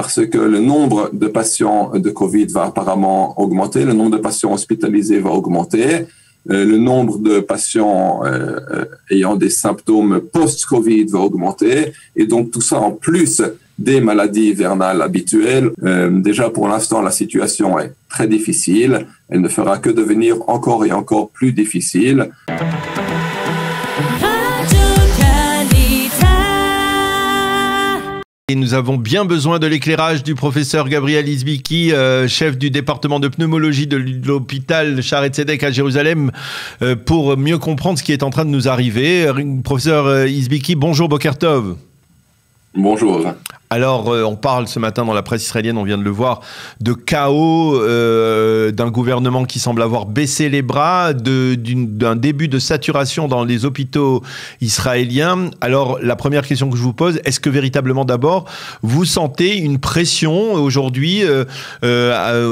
parce que le nombre de patients de Covid va apparemment augmenter, le nombre de patients hospitalisés va augmenter, euh, le nombre de patients euh, euh, ayant des symptômes post-Covid va augmenter, et donc tout ça en plus des maladies hivernales habituelles. déjà pour l'instant, la situation est très difficile, elle ne fera que devenir encore et encore plus difficile. Et nous avons bien besoin de l'éclairage du professeur Gabriel Isbiki, euh, chef du département de pneumologie de l'hôpital Sharet à Jérusalem, euh, pour mieux comprendre ce qui est en train de nous arriver. Professeur euh, Isbiki, bonjour Bokertov. Bonjour. Alors, euh, on parle ce matin dans la presse israélienne, on vient de le voir, de chaos, euh, d'un gouvernement qui semble avoir baissé les bras, d'un début de saturation dans les hôpitaux israéliens. Alors, la première question que je vous pose, est-ce que véritablement d'abord, vous sentez une pression aujourd'hui euh,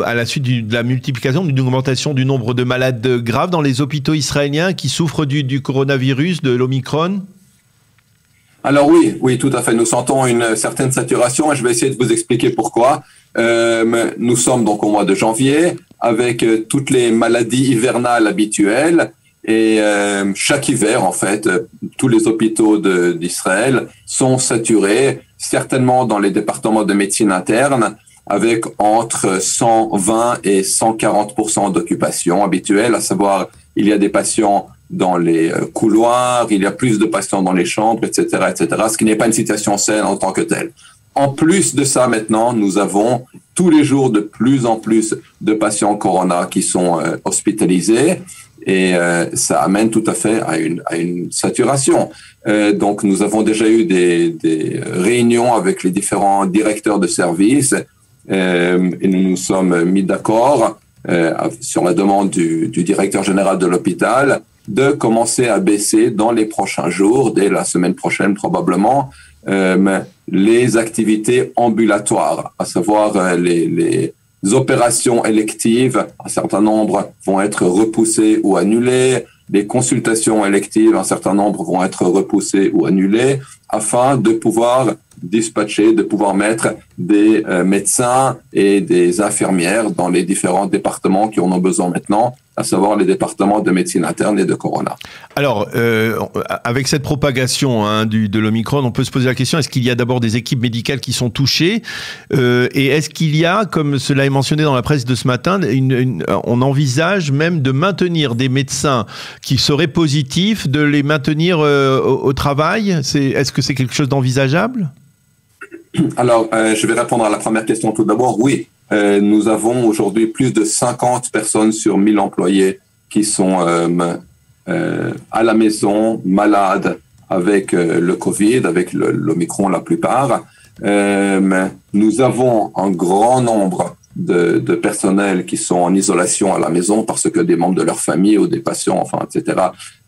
à, la suite de la multiplication, d'une augmentation du nombre de malades graves dans les hôpitaux israéliens qui souffrent du, du coronavirus, de l'Omicron? Alors oui, oui, tout à fait. Nous sentons une certaine saturation et je vais essayer de vous expliquer pourquoi. Euh, nous sommes donc au mois de janvier avec euh, toutes les maladies hivernales habituelles et euh, chaque hiver, en fait, tous les hôpitaux d'Israël sont saturés, certainement dans les départements de médecine interne, avec entre 120 et 140% d'occupation habituelle, à savoir il y a des patients dans les euh, couloirs, il y a plus de patients dans les chambres, etc., etc., ce qui n'est pas une situation saine en tant que telle. En plus de ça, maintenant, nous avons tous les jours de plus en plus de patients corona qui sont euh, hospitalisés et euh, ça amène tout à fait à une, saturation. donc, nous avons déjà eu des, réunions avec les différents directeurs de services et nous nous sommes mis d'accord sur la demande du directeur général de l'hôpital de commencer à baisser dans les prochains jours, dès la semaine prochaine probablement, euh, les activités ambulatoires, à savoir euh, les, les, opérations électives. Un certain nombre vont être repoussées ou annulées. Les consultations électives, un certain nombre vont être repoussées ou annulées, afin de pouvoir dispatcher, de pouvoir mettre des euh, médecins et des infirmières dans les différents départements qui en ont besoin maintenant à savoir les départements de médecine interne et de corona. Alors, euh, avec cette propagation hein, du, de l'Omicron, on peut se poser la question, est-ce qu'il y a d'abord des équipes médicales qui sont touchées euh, Et est-ce qu'il y a, comme cela est mentionné dans la presse de ce matin, on envisage même de maintenir des médecins qui seraient positifs, de les maintenir au, travail? Est-ce que c'est quelque chose d'envisageable? Alors, euh, je vais répondre à la première question tout d'abord. Oui, euh, nous avons aujourd'hui plus de 50 personnes sur 1000 employés qui sont euh, euh, à la maison, malades avec euh, le Covid, avec l'Omicron la plupart. Euh, nous avons un grand nombre de, de personnels qui sont en isolation à la maison parce que des membres de leur famille ou des patients, enfin, etc.,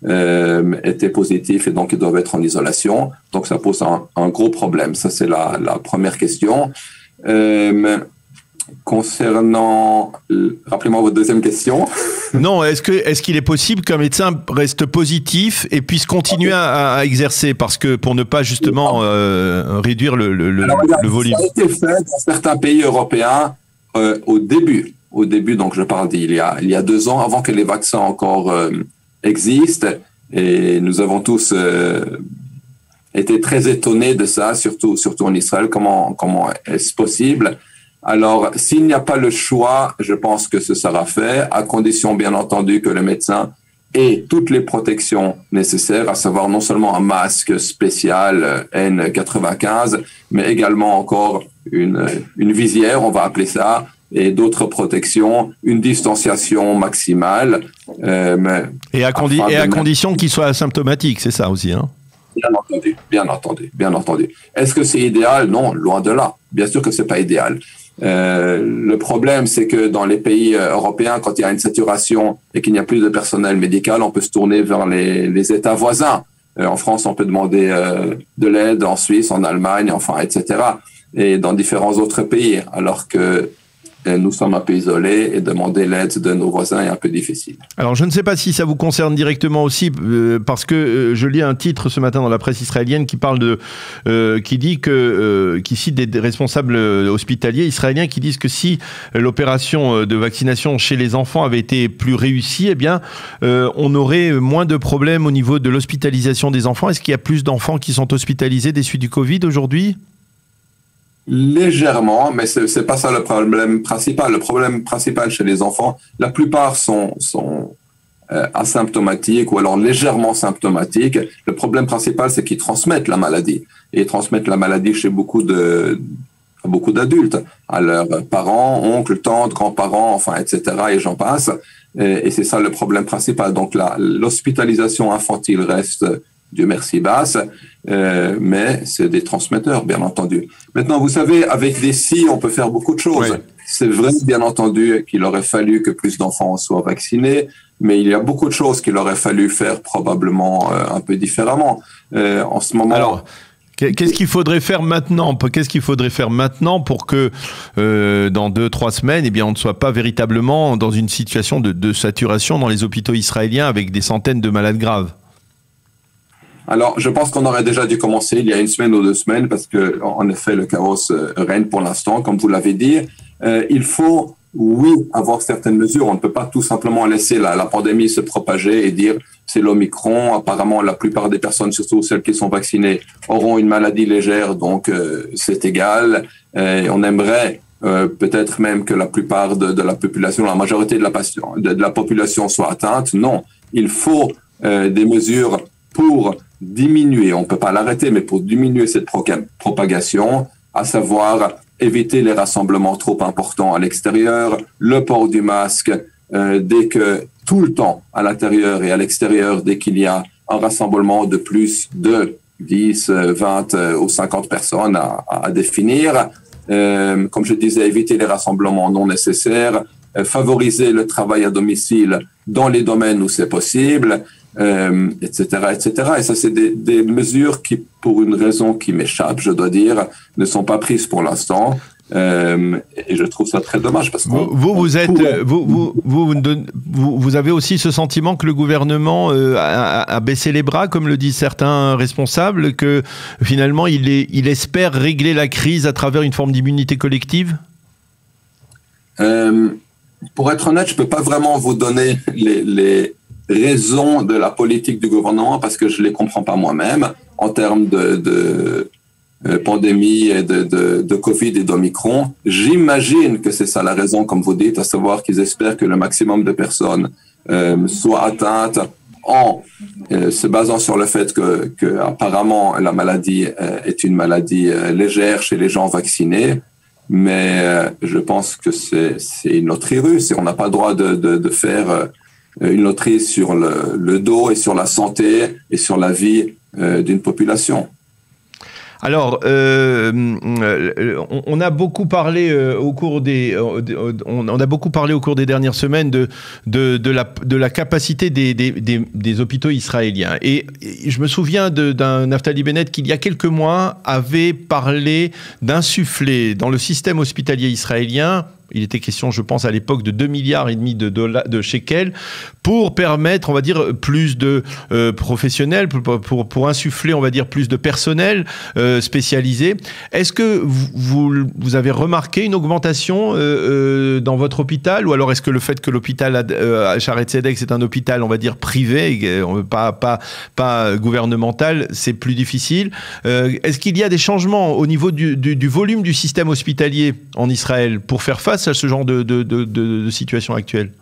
euh, étaient positifs et donc ils doivent être en isolation. Donc ça pose un, un gros problème. Ça, c'est la, la, première question. Euh, Concernant, rappelez-moi votre deuxième question. non, est-ce que est-ce qu'il est possible qu'un médecin reste positif et puisse continuer à, à exercer? Parce que pour ne pas justement euh, réduire le, le, le, Alors, le, volume. Ça a été fait dans certains pays européens euh, au début, au début. Donc je parle d'il y a il y a deux ans, avant que les vaccins encore euh, existent, et nous avons tous euh, été très étonnés de ça, surtout surtout en Israël. Comment comment est-ce possible? Alors, s'il n'y a pas le choix, je pense que ce sera fait, à condition bien entendu que le médecin ait toutes les protections nécessaires, à savoir non seulement un masque spécial euh, N95, mais également encore une, une visière, on va appeler ça, et d'autres protections, une distanciation maximale. Euh, mais et à, condi et à condition qu'il soit asymptomatique, c'est ça aussi, hein? Bien entendu, bien entendu, bien entendu. Est-ce que c'est idéal? Non, loin de là. Bien sûr que c'est pas idéal. Euh, le problème, c'est que dans les pays euh, européens, quand il y a une saturation et qu'il n'y a plus de personnel médical, on peut se tourner vers les, États voisins. Euh, en France, on peut demander de l'aide, en Suisse, en Allemagne, enfin, etc. Et dans différents autres pays. Alors que nous sommes un peu isolés et demander l'aide de nos voisins est un peu difficile. Alors je ne sais pas si ça vous concerne directement aussi, euh, parce que euh, je lis un titre ce matin dans la presse israélienne qui parle de, euh, qui dit que, qui cite des responsables hospitaliers israéliens qui disent que si l'opération de vaccination chez les enfants avait été plus réussie, eh bien on aurait moins de problèmes au niveau de l'hospitalisation des enfants. Est-ce qu'il y a plus d'enfants qui sont hospitalisés des suites du Covid aujourd'hui? Légèrement, mais ce n'est pas ça le problème principal. Le problème principal chez les enfants, la plupart sont, euh, asymptomatiques ou alors légèrement symptomatiques. Le problème principal, c'est qu'ils transmettent la maladie. Et ils transmettent la maladie chez beaucoup de beaucoup d'adultes, à leurs parents, oncles, tantes, grands-parents, enfin, etc. Et j'en passe. Et, et c'est ça le problème principal. Donc l'hospitalisation infantile reste Dieu merci, basse, euh, mais c'est des transmetteurs, bien entendu. Maintenant, vous savez, avec des si, on peut faire beaucoup de choses. C'est vrai, bien entendu, qu'il aurait fallu que plus d'enfants soient vaccinés, mais il y a beaucoup de choses qu'il aurait fallu faire probablement euh, un peu différemment. Euh, en ce moment. Alors, Qu'est-ce qu'il faudrait faire maintenant? Qu'est-ce qu'il faudrait faire maintenant pour que euh, dans deux trois semaines, eh bien, on ne soit pas véritablement dans une situation de, de saturation dans les hôpitaux israéliens avec des centaines de malades graves? Alors, je pense qu'on aurait déjà dû commencer il y a une semaine ou deux semaines parce que, en effet, le chaos euh, règne pour l'instant, comme vous l'avez dit. Euh, il faut, oui, avoir certaines mesures. On ne peut pas tout simplement laisser la, la pandémie se propager et dire c'est l'Omicron. Apparemment, la plupart des personnes, surtout celles qui sont vaccinées, auront une maladie légère, donc euh, c'est égal. Et on aimerait euh, peut-être même que la plupart de, de, la population, la majorité de la, de la population soit atteinte. Non, il faut euh, des mesures pour diminuer, on ne peut pas l'arrêter, mais pour diminuer cette propagation, à savoir éviter les rassemblements trop importants à l'extérieur, le port du masque, euh, dès que tout le temps à l'intérieur et à l'extérieur, dès qu'il y a un rassemblement de plus de 10, 20 euh, ou 50 personnes à, à définir. Euh, comme je disais, éviter les rassemblements non nécessaires, euh, favoriser le travail à domicile dans les domaines où c'est possible, etc., euh, etc. Et ça, c'est des, des, mesures qui, pour une raison qui m'échappe, je dois dire, ne sont pas prises pour l'instant. Euh, et je trouve ça très dommage parce que vous vous êtes vous, vous, vous, vous avez aussi ce sentiment que le gouvernement euh, a, a, baissé les bras comme le disent certains responsables que finalement il est il espère régler la crise à travers une forme d'immunité collective? Pour être honnête, je peux pas vraiment vous donner les, les raisons de la politique du gouvernement parce que je les comprends pas moi-même en termes de, de euh, pandémie et de, de, de Covid et d'Omicron. J'imagine que c'est ça la raison, comme vous dites, à savoir qu'ils espèrent que le maximum de personnes euh, soient atteintes en euh, se basant sur le fait que, que apparemment la maladie euh, est une maladie euh, légère chez les gens vaccinés. Mais je pense que c'est une loterie russe et on n'a pas le droit de, de, faire euh, une loterie sur le, le, dos et sur la santé et sur la vie euh, d'une population. Alors, euh, on, on, a beaucoup parlé euh, au cours des, on, a beaucoup parlé au cours des dernières semaines de de, de la de la capacité des, des, des, hôpitaux israéliens. Et, et, je me souviens d'un Naftali Bennett qui il y a quelques mois avait parlé d'insuffler dans le système hospitalier israélien il était question, je pense, à l'époque de 2 milliards et demi de, dollars, de shekels pour permettre, on va dire, plus de euh, professionnels, pour, pour, insuffler, on va dire, plus de personnel euh, spécialisé. Est-ce que vous, vous, avez remarqué une augmentation euh, dans votre hôpital ou alors est-ce que le fait que l'hôpital à Charet Sedek, c'est un hôpital, on va dire, privé, pas, pas, pas gouvernemental, c'est plus difficile? Est-ce qu'il y a des changements au niveau du volume du système hospitalier en Israël pour faire face à ce genre de, de, de, situation actuelle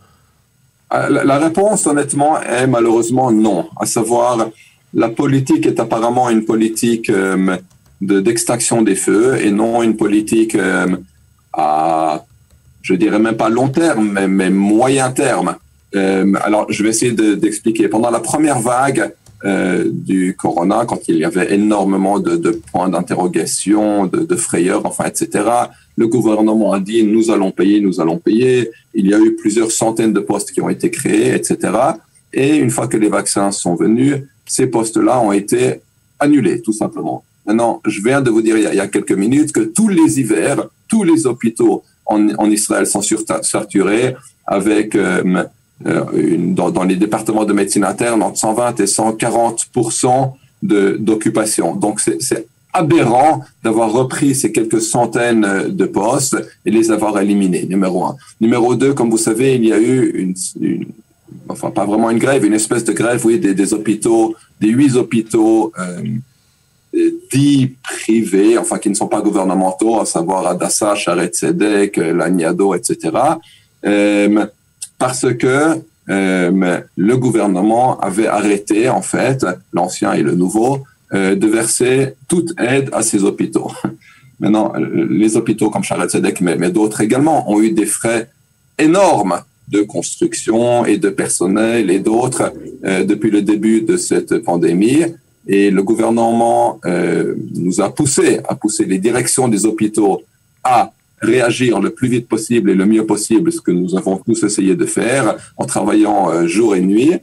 euh, la réponse, honnêtement, est malheureusement non. À savoir, la politique est apparemment une politique euh, d'extraction des feux et non une politique euh, à, je dirais même pas long terme, mais, moyen terme. Euh, alors, je vais essayer d'expliquer. De, Pendant la première vague euh, du corona, quand il y avait énormément de, points d'interrogation, de, de frayeur, enfin, etc., le gouvernement a dit nous allons payer, nous allons payer. Il y a eu plusieurs centaines de postes qui ont été créés, etc. Et une fois que les vaccins sont venus, ces postes-là ont été annulés, tout simplement. Maintenant, je viens de vous dire il y a, quelques minutes que tous les hivers, tous les hôpitaux en, Israël sont saturés avec une, dans, les départements de médecine interne entre 120 et 140% d'occupation. Donc c'est aberrant d'avoir repris ces quelques centaines de postes et les avoir éliminés, numéro un. Numéro deux, comme vous savez, il y a eu une, enfin pas vraiment une grève, une espèce de grève, oui, des, hôpitaux, des huit hôpitaux euh, dits privés, enfin qui ne sont pas gouvernementaux, à savoir Adassa, Charet Sedek, Laniado, etc. Euh, parce que euh, le gouvernement avait arrêté, en fait, l'ancien et le nouveau, euh, de verser toute aide à ces hôpitaux. Maintenant, les hôpitaux comme Charet Sedek, mais, d'autres également, ont eu des frais énormes de construction et de personnel et d'autres euh, depuis le début de cette pandémie. Et le gouvernement euh, nous a poussé, à pousser les directions des hôpitaux à réagir le plus vite possible et le mieux possible, ce que nous avons tous essayé de faire en travaillant euh, jour et nuit.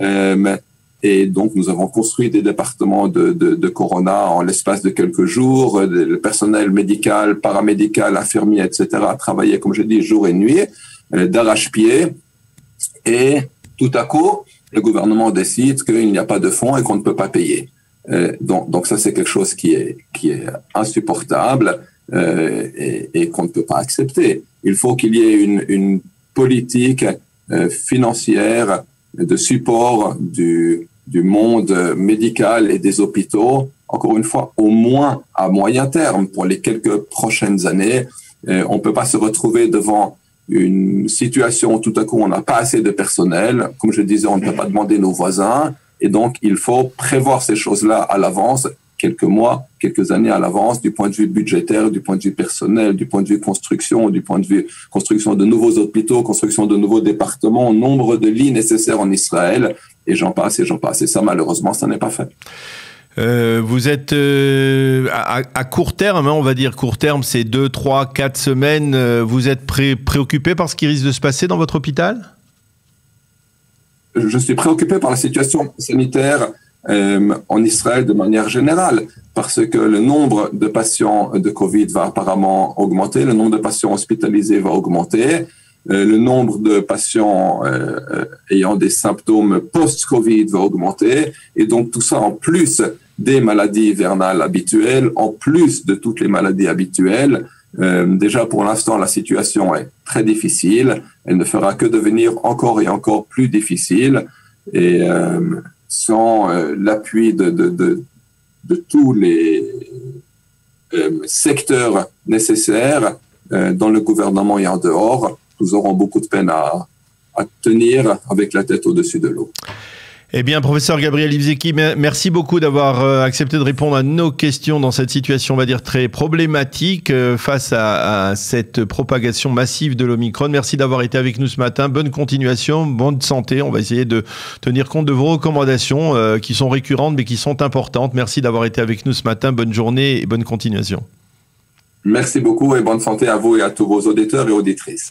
Euh, et donc, nous avons construit des départements de, Corona en l'espace de quelques jours. Le personnel médical, paramédical, infirmier, etc. a travaillé, comme je dis, jour et nuit. Euh, d'arrache-pied. Et tout à coup, le gouvernement décide qu'il n'y a pas de fonds et qu'on ne peut pas payer. Euh, donc, ça, c'est quelque chose qui est insupportable euh, et, et qu'on ne peut pas accepter. Il faut qu'il y ait une, une politique euh, financière de support du, du monde médical et des hôpitaux, encore une fois, au moins à moyen terme pour les quelques prochaines années. Euh, on ne peut pas se retrouver devant une situation où tout à coup on n'a pas assez de personnel. Comme je disais, on ne peut pas demander nos voisins. Et donc, il faut prévoir ces choses-là à l'avance, quelques mois, quelques années à l'avance, du point de vue budgétaire, du point de vue personnel, du point de vue construction, du point de vue construction de nouveaux hôpitaux, construction de nouveaux départements, nombre de lits nécessaires en Israël, et j'en passe et j'en passe. Et ça, malheureusement, ça n'est pas fait. Euh, vous êtes euh, à, à, court terme, hein, on va dire court terme, c'est 2, 3, 4 semaines. Euh, vous êtes pré préoccupé par ce qui risque de se passer dans votre hôpital? Je suis préoccupé par la situation sanitaire euh, en Israël de manière générale, parce que le nombre de patients de Covid va apparemment augmenter, le nombre de patients hospitalisés va augmenter. Euh, le nombre de patients euh, ayant des symptômes post-Covid va augmenter. Et donc tout ça en plus des maladies hivernales habituelles, en plus de toutes les maladies habituelles. Déjà pour l'instant, la situation est très difficile. Elle ne fera que devenir encore et encore plus difficile. Et sans euh, l'appui de, tous les secteurs nécessaires dans le gouvernement et en dehors, nous aurons beaucoup de peine à, à tenir avec la tête au-dessus de l'eau. Eh bien, professeur Gabriel Ivzeki, merci beaucoup d'avoir euh, accepté de répondre à nos questions dans cette situation, on va dire, très problématique euh, face à, cette propagation massive de l'Omicron. Merci d'avoir été avec nous ce matin. Bonne continuation, bonne santé. On va essayer de tenir compte de vos recommandations euh, qui sont récurrentes mais qui sont importantes. Merci d'avoir été avec nous ce matin. Bonne journée et bonne continuation. Merci beaucoup et bonne santé à vous et à tous vos auditeurs et auditrices.